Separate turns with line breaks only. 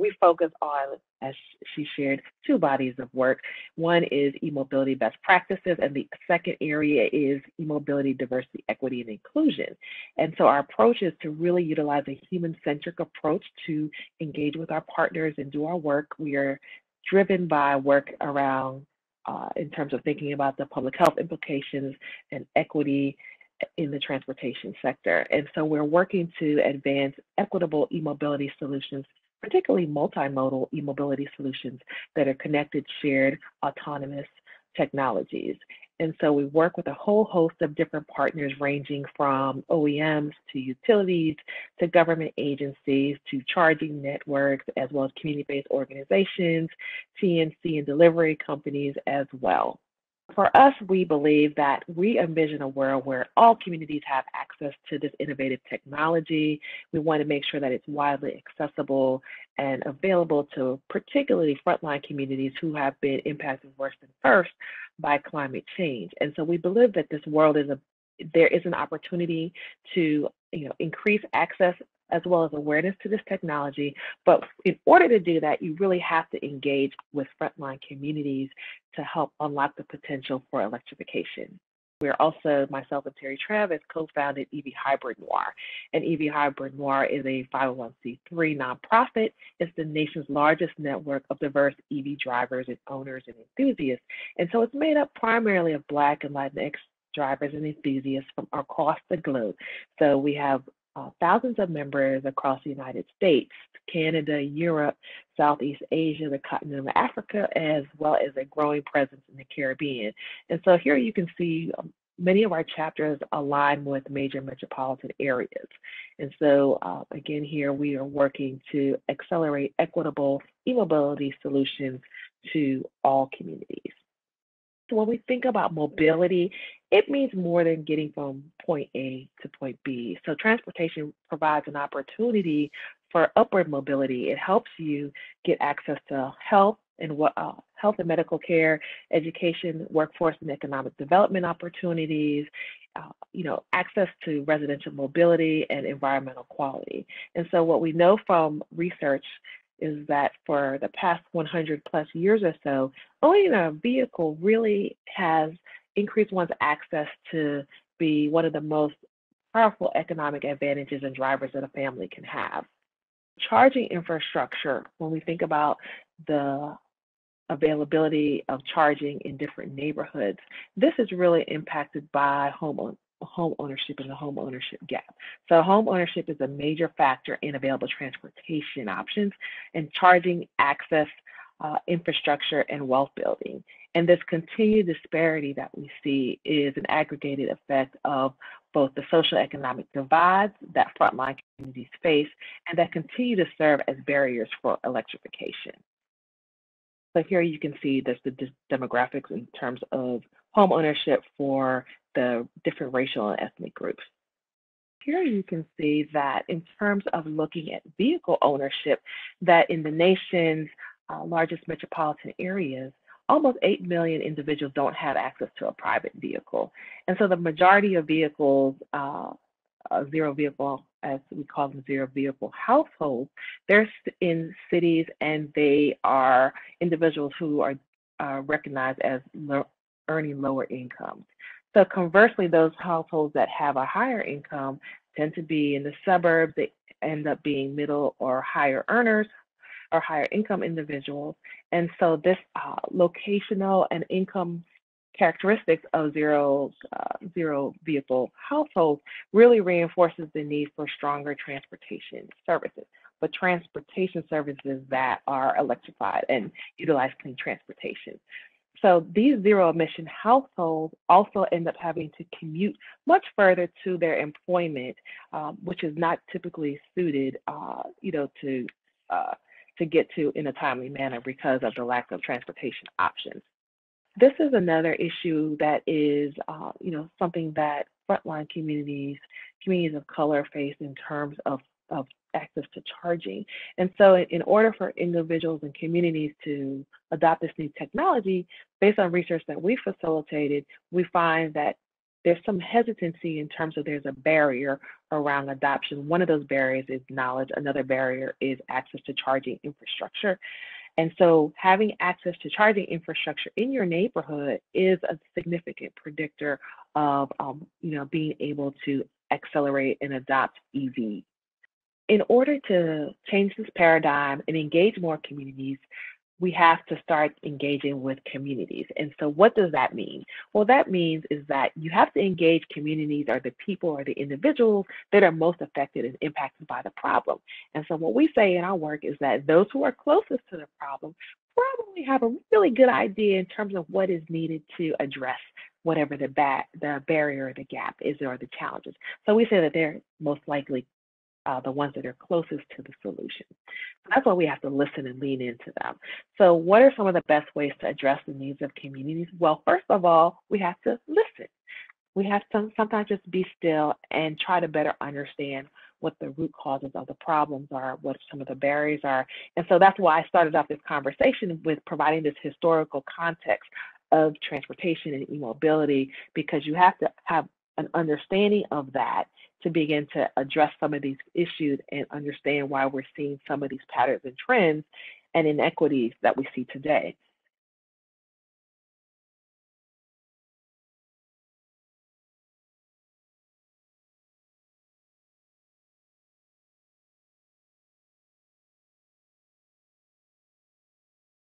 We focus on, as she shared, two bodies of work. One is e-mobility best practices, and the second area is e-mobility diversity, equity, and inclusion. And so our approach is to really utilize a human-centric approach to engage with our partners and do our work. We are driven by work around uh, in terms of thinking about the public health implications and equity in the transportation sector. And so we're working to advance equitable e-mobility solutions particularly multimodal e-mobility solutions that are connected, shared, autonomous technologies. And so we work with a whole host of different partners ranging from OEMs to utilities to government agencies to charging networks, as well as community-based organizations, TNC and delivery companies as well. For us, we believe that we envision a world where all communities have access to this innovative technology. We want to make sure that it's widely accessible and available to particularly frontline communities who have been impacted worse than first by climate change. And so we believe that this world is a there is an opportunity to you know increase access as well as awareness to this technology. But in order to do that, you really have to engage with frontline communities to help unlock the potential for electrification. We're also, myself and Terry Travis, co-founded EV Hybrid Noir. And EVHybridNoire is a 501c3 nonprofit. It's the nation's largest network of diverse EV drivers and owners and enthusiasts. And so it's made up primarily of Black and Latinx drivers and enthusiasts from across the globe. So we have uh, thousands of members across the United States, Canada, Europe, Southeast Asia, the continent of Africa, as well as a growing presence in the Caribbean. And so here you can see um, many of our chapters align with major metropolitan areas. And so, uh, again, here we are working to accelerate equitable e mobility solutions to all communities. So when we think about mobility, it means more than getting from point A to point B. So transportation provides an opportunity for upward mobility. It helps you get access to health and uh, health and medical care, education, workforce and economic development opportunities, uh, you know, access to residential mobility and environmental quality. And so what we know from research is that for the past 100 plus years or so, owning a vehicle really has increased one's access to be one of the most powerful economic advantages and drivers that a family can have. Charging infrastructure, when we think about the availability of charging in different neighborhoods, this is really impacted by home home ownership and the home ownership gap. So home ownership is a major factor in available transportation options and charging access, uh, infrastructure, and wealth building. And this continued disparity that we see is an aggregated effect of both the social economic divides that frontline communities face and that continue to serve as barriers for electrification. So here you can see there's the demographics in terms of home ownership for the different racial and ethnic groups. Here you can see that in terms of looking at vehicle ownership, that in the nation's uh, largest metropolitan areas, almost 8 million individuals don't have access to a private vehicle. And so the majority of vehicles, uh, uh, zero vehicle, as we call them, zero vehicle households, they're in cities and they are individuals who are uh, recognized as lo earning lower incomes. So conversely, those households that have a higher income tend to be in the suburbs. They end up being middle or higher earners or higher income individuals. And so this uh, locational and income characteristics of zero uh, zero vehicle households really reinforces the need for stronger transportation services but transportation services that are electrified and utilize clean transportation so these zero emission households also end up having to commute much further to their employment, um, which is not typically suited, uh, you know, to uh, to get to in a timely manner because of the lack of transportation options. This is another issue that is, uh, you know, something that frontline communities, communities of color face in terms of, of access to charging. And so in order for individuals and communities to adopt this new technology, based on research that we facilitated, we find that there's some hesitancy in terms of there's a barrier around adoption. One of those barriers is knowledge. Another barrier is access to charging infrastructure. And so having access to charging infrastructure in your neighborhood is a significant predictor of um, you know being able to accelerate and adopt EV. In order to change this paradigm and engage more communities, we have to start engaging with communities. And so, what does that mean? Well, that means is that you have to engage communities or the people or the individuals that are most affected and impacted by the problem. And so, what we say in our work is that those who are closest to the problem probably have a really good idea in terms of what is needed to address whatever the, ba- the barrier or the gap is or the challenges. So we say that they're most likely uh, the ones that are closest to the solution. So that's why we have to listen and lean into them. So, what are some of the best ways to address the needs of communities? Well, first of all, we have to listen. We have to sometimes just be still and try to better understand what the root causes of the problems are, what some of the barriers are. And so that's why I started off this conversation with providing this historical context of transportation and e-mobility because you have to have an understanding of that to begin to address some of these issues and understand why we're seeing some of these patterns and trends and inequities that we see today.